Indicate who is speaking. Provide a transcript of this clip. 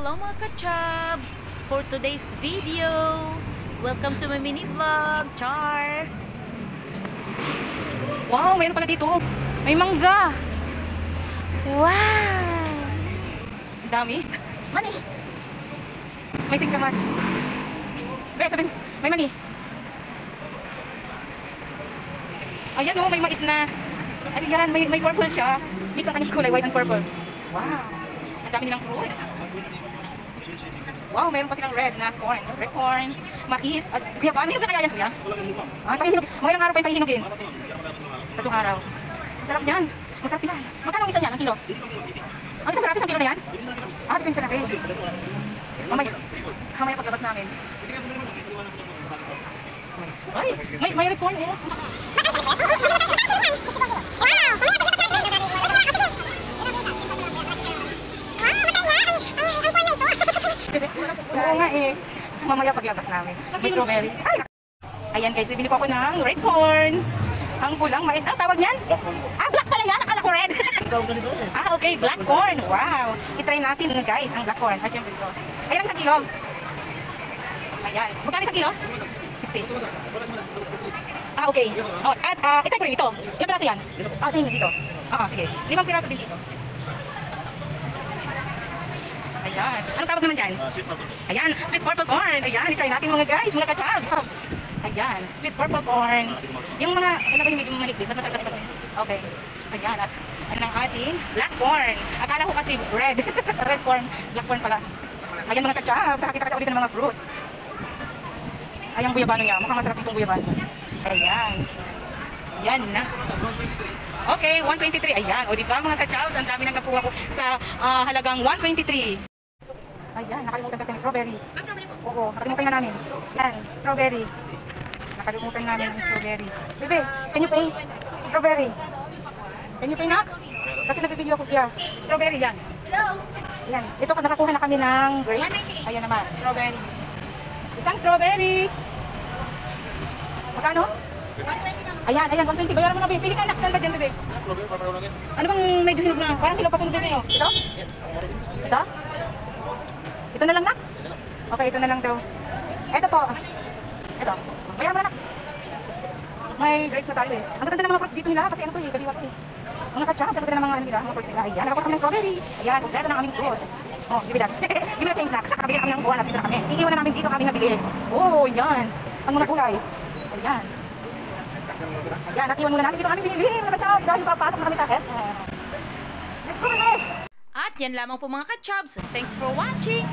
Speaker 1: Hello mga kachabs! For today's video, welcome to my mini vlog, Char! Wow, mayroon pala dito. May mangga! Wow! Dami. Mani! May singkamas. Be, sabi, may mani. Ayan o, may mais na. Ano yan, may, may purple siya. Mix ang kanyang kulay, white and purple. Wow! Ang dami nilang fruits. Wow, meron pa silang red na corn. Red corn, mais, at kuya pa. Ano na kaya yan, kuya? Ah, pahihinog. Mga ilang araw pa yung pahihinugin. Tatlong araw. Masarap yan. Masarap yan. Magkano ang isa niyan, ang kilo? Ang isang piraso, isang kilo na yan? Ah, yung sa laki. Mamaya, mamaya paglabas namin. Ay, may, may red corn eh. Oo nga eh. Mamaya paglabas namin. May strawberry. Ay! Ayan guys, bibili ko ako ng red corn. Ang pulang mais. Ang tawag niyan? Ah, black pala yan. Akala ko red. ah, okay. Black corn. Wow. I-try natin guys ang black corn. At syempre ito. Ayan isang kilo. Ayan. Magkano isang kilo? 60. Ah, okay. Oh, at uh, itry ko rin ito. Ilang piraso yan? Ah, sa inyo dito. Ah, sige. Limang piraso din dito. Ayan. Anong tawag naman dyan? Ayan, sweet purple corn. Ayan, i-try natin mga guys, mga kachabs. Ayan, sweet purple corn. Yung mga, ano ba yung medyo maliklit? Mas masarap kasi pag Okay. Ayan, at ano ang ating black corn. Akala ko kasi red. red corn, black corn pala. Ayan mga kachabs, nakakita kasi ulit ng mga fruits. Ayan guyabano niya. Mukhang masarap itong guyabano. Ayan. Ayan na. Okay, 123. Ayan. O di ba mga kachabs, ang dami ng kapuha ko sa ah, halagang 123. Ayan, nakalimutan kasi ng strawberry. Oo, nakalimutan na namin. Yan, strawberry. Nakalimutan namin ng strawberry. Bebe, can you pay? Strawberry. Can you pay na? Kasi nabibigyo ako. Yeah, strawberry yan.
Speaker 2: Hello.
Speaker 1: Yan. Ito, nakakuha na kami ng grapes. Ayan naman, strawberry. Isang strawberry. Magkano? Ayan, ayan, 120. Bayaran mo na, bebe. Pili ka, anak. Saan ba dyan, bebe? Ano bang medyo hinog na? Parang kilo pa itong bebe, oh. Ito? Ito? Ito na lang, nak? Okay, ito na lang daw. Ito po. Ito. Bayaran mo na. May grapes na tayo eh. Ang ganda ng mga fruits dito nila kasi ano to eh, kadiwa to eh. Mga kachats, ang ganda ng mga ano nila, mga fruits nila. Ayan, nakakuha kami ng strawberry. Ayan, kompleto ng aming fruits. Oh, give me that. give me that things, nak. Kakabili na kami ng buwan at dito na kami. Iiwan na namin dito kami nabili. Oh, yan. Ang mga kulay. Ayan. Ayan, natiwan muna namin dito kami binili. Mga kachats, dahil papasok na kami sa SM. Let's go, bebe!
Speaker 2: At yan lamang po mga kachabs. Thanks for watching.